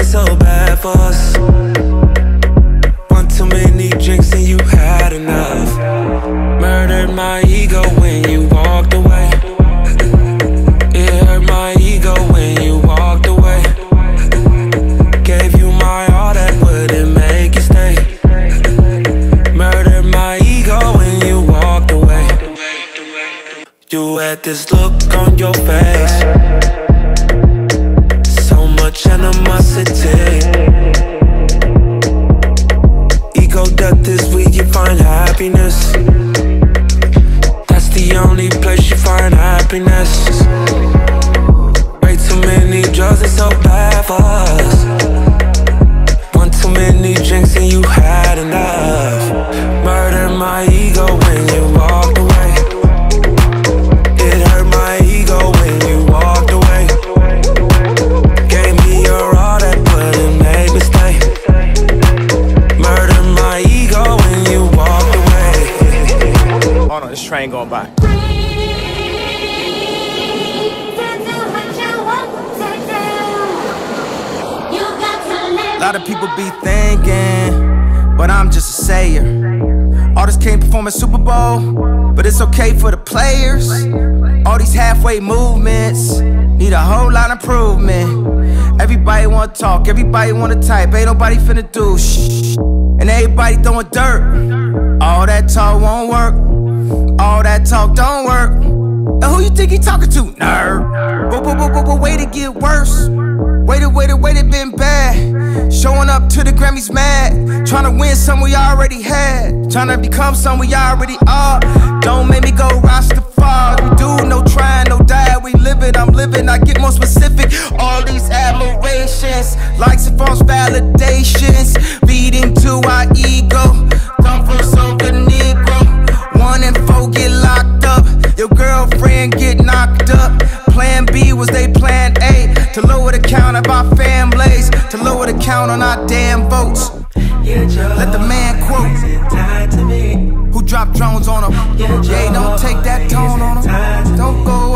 many so bad for us. One too many drinks and you had enough. Murdered my ego when you walked away. It hurt my ego when you walked away. Gave you my all that wouldn't make you stay. Murdered my ego when you walked away. You had this look on your face. Ego death is where you find happiness. That's the only place you find happiness. Way too many drugs, it's so bad for us. One too many drinks and you had This train going by. A lot of people be thinking, but I'm just a sayer. Artists can't perform at Super Bowl, but it's okay for the players. All these halfway movements need a whole lot of improvement. Everybody wanna talk, everybody wanna type, ain't nobody finna do shh. And everybody throwing dirt. All that talk won't think he talking to? Nerd. But, but, but, but, but way to get worse. Waited, waited, waited, been bad. Showing up to the Grammys mad. Trying to win some we already had. Trying to become some we already are. Don't make me go Rastafari. We do no trying, no die. We live it, I'm living. I get more specific. All these admirations, likes and false validations, was they plan A to lower the count of our families, to lower the count on our damn votes. Let the man quote who dropped drones on him. Yeah, don't take that tone on him. Don't go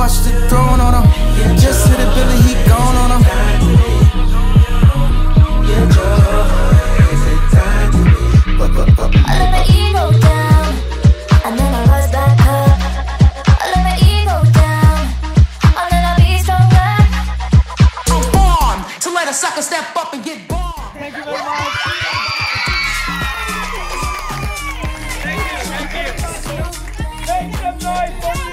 Thank you very much. Thank you, thank you. Make some noise